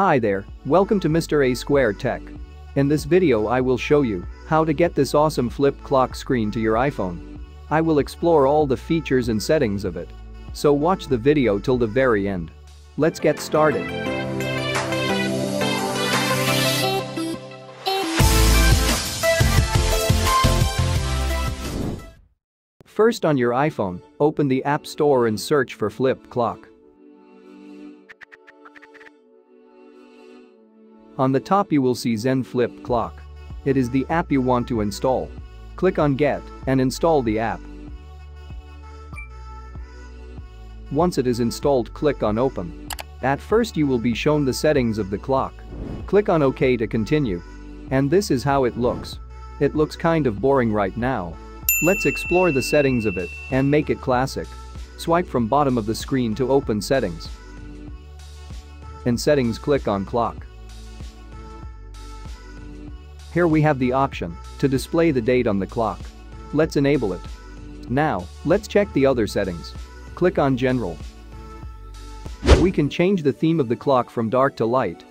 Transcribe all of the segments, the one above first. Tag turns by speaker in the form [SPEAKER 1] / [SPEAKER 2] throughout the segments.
[SPEAKER 1] Hi there, welcome to Mr. A Square Tech. In this video I will show you how to get this awesome flip clock screen to your iPhone. I will explore all the features and settings of it. So watch the video till the very end. Let's get started. First on your iPhone, open the App Store and search for Flip Clock. On the top you will see Zen Flip Clock. It is the app you want to install. Click on Get and install the app. Once it is installed click on Open. At first you will be shown the settings of the clock. Click on OK to continue. And this is how it looks. It looks kind of boring right now. Let's explore the settings of it and make it classic. Swipe from bottom of the screen to open settings. In settings click on clock. Here we have the option to display the date on the clock. Let's enable it. Now, let's check the other settings. Click on general. We can change the theme of the clock from dark to light.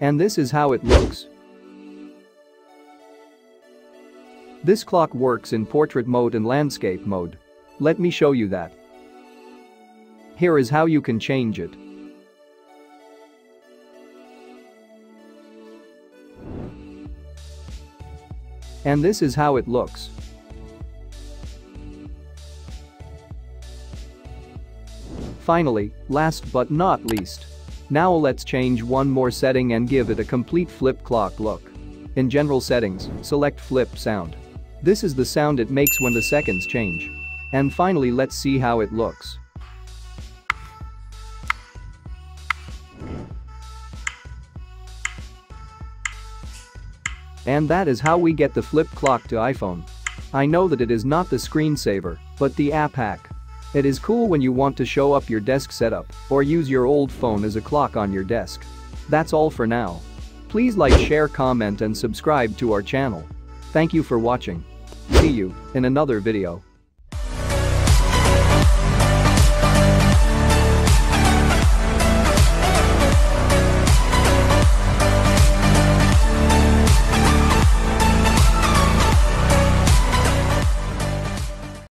[SPEAKER 1] And this is how it looks. This clock works in portrait mode and landscape mode. Let me show you that. Here is how you can change it. And this is how it looks. Finally, last but not least. Now let's change one more setting and give it a complete flip clock look. In general settings, select flip sound. This is the sound it makes when the seconds change. And finally let's see how it looks. And that is how we get the flip clock to iPhone. I know that it is not the screensaver, but the app hack. It is cool when you want to show up your desk setup or use your old phone as a clock on your desk. That's all for now. Please like share comment and subscribe to our channel. Thank you for watching. See you in another video.